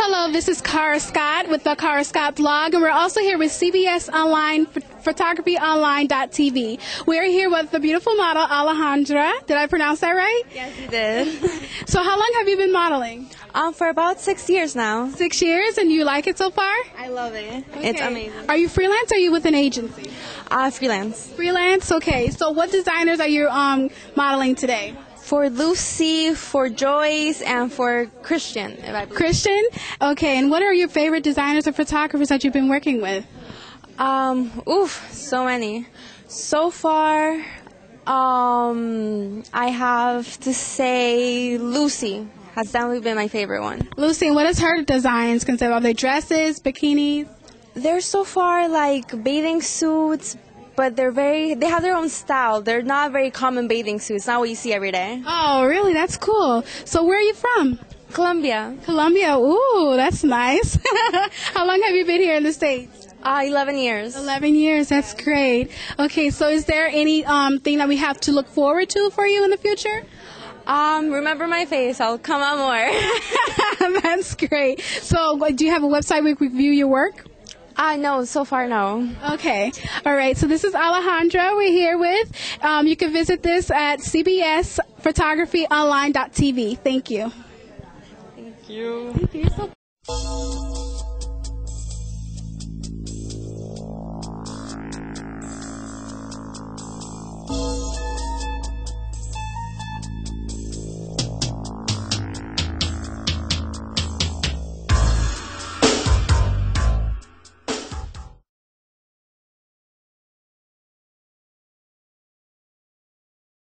Hello, this is Cara Scott with the Cara Scott blog, and we're also here with CBS Online photographyonline.tv. We're here with the beautiful model Alejandra. Did I pronounce that right? Yes, you did. So, how long have you been modeling? um, for about six years now. Six years, and you like it so far? I love it. It's amazing. Are you freelance or are you with an agency? Uh, freelance. Freelance, okay. So, what designers are you um, modeling today? For Lucy, for Joyce, and for Christian, if I. Christian? Okay, and what are your favorite designers or photographers that you've been working with? Um, oof, so many. So far, um, I have to say Lucy has definitely been my favorite one. Lucy, what is her designs consist of? Are they dresses, bikinis? They're so far like bathing suits, but they're very, they have their own style. They're not very common bathing suits, not what you see every day. Oh, really? That's cool. So, where are you from? Colombia, Colombia. Ooh, that's nice. How long have you been here in the States? uh, 11 years. 11 years. That's great. Okay, so is there any um, thing that we have to look forward to for you in the future? Um, remember my face. I'll come out more. that's great. So, do you have a website where we can view your work? Uh, no, so far no. Okay. All right. So this is Alejandra we're here with. Um, you can visit this at cbsphotographyonline.tv. Thank you. Thank you. Thank you.